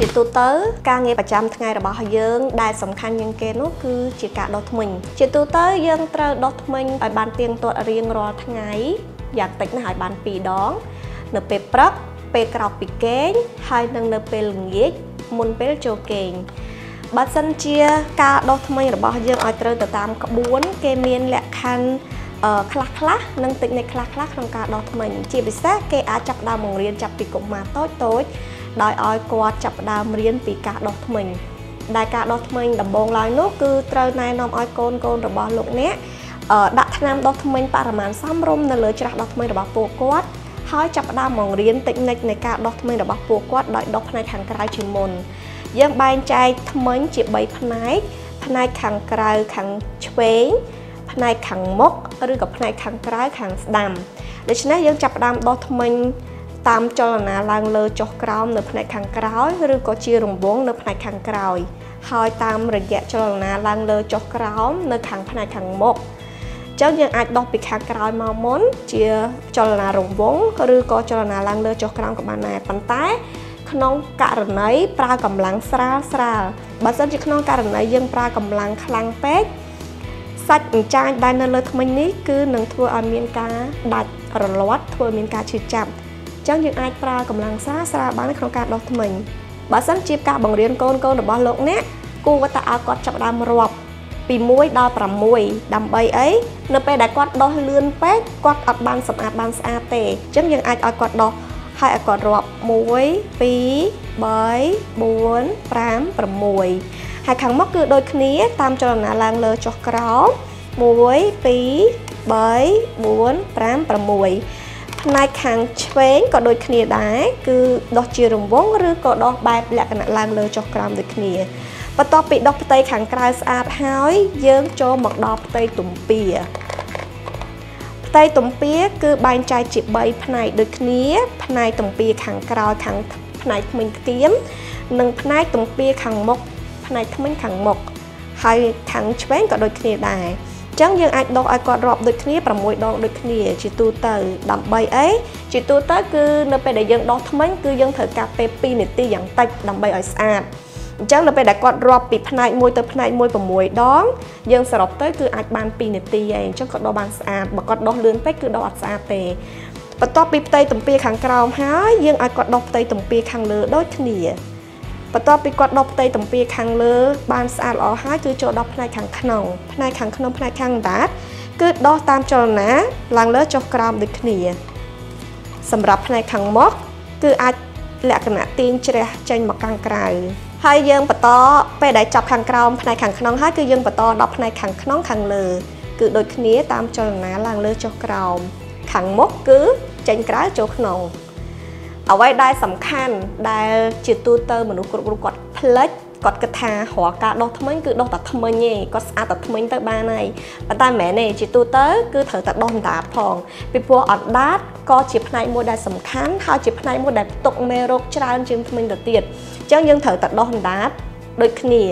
ទូទៅការងារប្រចាំថ្ងៃរបស់យើង ដែលសំខាន់ជាងគេនោះគឺជាការដុសធ្មេញជាទូទៅយើងត្រូវដុសធ្មេញឲ្យបានទៀងទាត់រៀងរាល់ថ្ងៃយ៉ាងតិចណាស់ឲ្យបាន2ដង នៅពេលព្រឹកពេលក្រោកពីគេងហើយនិងនៅពេលល្ងាចមុនពេលចូលគេងបើសិនជាការដុសធ្មេញរបស់យើងឲ្យត្រូវទៅតាមក្បួន គេមានលក្ខខណ្ឌខ្លះខ្លះនិងតិចនិចខ្លះខ្លះក្នុងការដោះធ្មេញជាពិសេសគេអាចចាប់ដើមបង្រៀនចាប់ពីកុមារតូចតូច ដោយឲ្យគាត់ចាប់ដើមរៀនពីការដោះធ្មេញដែលការដោះធ្មេញដំបូងឡើយនោះគឺត្រូវណែនាំឲ្យកូនកូនរបស់លោកអ្នកដាក់ថ្នាំដោះធ្មេញបរិមាណសមរម្យនៅលើច្រាសដោះធ្មេញរបស់ពួកគាត់ហើយចាប់ផ្ដើមបង្រៀនតិចនិចនៃការដោះធ្មេញរបស់ពួកគាត់ដោយដោះផ្នែកខាងក្រៅជាមុនយើងបែងចែកធ្មេញជា3ផ្នែកផ្នែកខាងក្រៅខាងឆ្វេងផ្នែកខាងមុខឬក៏ផ្នែកខាងក្រៅខាងស្ដាំដូច្នេះយើងចាប់ផ្ដើមដោះធ្មេញ តាមចលនាឡើងលើចុះក្រោមនៅផ្នែកខាងក្រោយឬក៏ជារង្វង់នៅផ្នែកខាងក្រោយ ហើយតាមរយៈចលនាឡើងលើចុះក្រោមនៅខាងផ្នែកខាងមុខចឹងយើងអាចដោះពីខាងក្រោយមកមុន ជាចលនារង្វង់ឬក៏ចលនាឡើងលើចុះក្រោមក៏បានដែរប៉ុន្តែក្នុងករណីប្រើកម្លាំងស្រាលស្រាលបើសិនជាក្នុងករណីយើងប្រើកម្លាំងខ្លាំងពេកសាច់អញ្ចាញដែលនៅលើធ្មេញនេះគឺនឹងធ្វើឲ្យមានការដាច់រលាត់ធ្វើឲ្យមានការឈឺចាប់អញ្ចឹងយើងអាចប្រើកម្លាំងស្រាលស្រាលបានក្នុងការដោះធ្មេញបើសិនជាការបង្រៀនកូនកូនរបស់លោកអ្នកគួរតែឲ្យគាត់ចាប់ដើមរាប់ពី1ដល់6ដើម្បីអីនៅពេលដែលគាត់ដោះលឿនពេកគាត់អត់បានសម្អាតបានស្អាតទេអញ្ចឹងយើងអាចឲ្យគាត់ដោះហើយឲ្យគាត់រាប់1 2 3 4 5 6ហើយខាងមុខគឺដូចគ្នាតាមចលនាឡើងលើចុះក្រោម1 2 3 4 5 6 ផ្នែកខាងឆ្វេងក៏ដូចគ្នាដែរគឺដោះជារង្វង់ឬក៏ដោះបែបលក្ខណៈឡើងលើចុះក្រោមដូចគ្នាបន្ទាប់ពីដោះផ្ទៃខាងក្រៅស្អាតហើយ យើងចូលមកដល់ផ្ទៃទំពាផ្ទៃទំពាគឺបែងចែកជា3ផ្នែកដូចគ្នា ផ្នែកទំពាខាងក្រោយខាងផ្នែកធ្មេញផ្គាមនិងផ្នែកទំពាខាងមុខផ្នែកធ្មេញខាងមុខហើយខាងឆ្វេងក៏ដូចគ្នាដែរ ចឹងយើងអាចដកឲ្យគាត់រាប់ដូចគ្នា6ដងដូចគ្នាជាទូទៅដើម្បីអីជាទូទៅគឺនៅពេលដែលយើងដោះថ្មិញគឺយើងត្រូវការពេល2នាទីយ៉ាងតិចដើម្បីឲ្យស្អាតអញ្ចឹងនៅពេលដែលគាត់រាប់ពីផ្នែកមួយទៅផ្នែកមួយ6ដងយើងសរុបទៅគឺអាចបាន2នាទីឯងអញ្ចឹងគាត់ដោះបានស្អាតបើគាត់ដោះលឿនពេកគឺដោះអត់ស្អាតទេបន្ទាប់ពីផ្ទៃទំពាខាងក្រោមហើយយើងឲ្យគាត់ដោះផ្ទៃទំពាខាងលើដូចគ្នា បន្ទាប់ពីគាត់ដោះផ្ទៃទំពាខាងលើបានស្អាតល្អហើយគឺចូលដោះផ្នែកខាងក្នុងផ្នែកខាងក្នុងផ្នែកខាងដាតគឺដោះតាមចលនាឡើងលើចុះក្រោមដូចគ្នា សម្រាប់ផ្នែកខាងមុខគឺអាចលក្ខណៈទាញជ្រះចេញមកខាងក្រៅហើយយើងបន្តពេលដែលចាប់ខាងក្រោមផ្នែកខាងក្នុងហើយគឺយើងបន្តដល់ផ្នែកខាងក្នុងខាងលើ គឺដូចគ្នាតាមចលនាឡើងលើចុះក្រោមខាងមុខគឺចេញក្រៅចូលក្នុង អ្វីដែលសំខាន់ដែល ជាទូទៅមនុស្សគ្រប់រូបគាត់ផ្លិចគាត់គិតថារាល់ការដោះធ្មេញគឺដោះតែធ្មេញទេគាត់ស្អាតតែធ្មេញទៅបានហើយប៉ុន្តែមិនមែនទេជាទូទៅគឺត្រូវតែដោះអណ្ដាតផងពីព្រោះអណ្ដាតក៏ជាផ្នែកមួយដែលសំខាន់ហើយជាផ្នែកមួយដែលផ្ទុកមេរោគច្រើនជាងធ្មេញទៅទៀតអញ្ចឹងយើងត្រូវតែដោះអណ្ដាតដូចគ្នា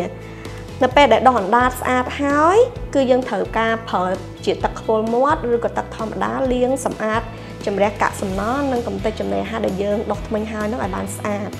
នៅពេលដែលដោះអណ្ដាតស្អាតហើយ គឺយើងត្រូវការប្រើជាទឹកខ្ពុលមាត់ឬក៏ទឹកធម្មតាលាងសម្អាត ជំរះកាកសំណល់និងកម្ទេចចំណីអាហារដែលយើងដុសធ្មេញហើយនោះឲ្យបានស្អាត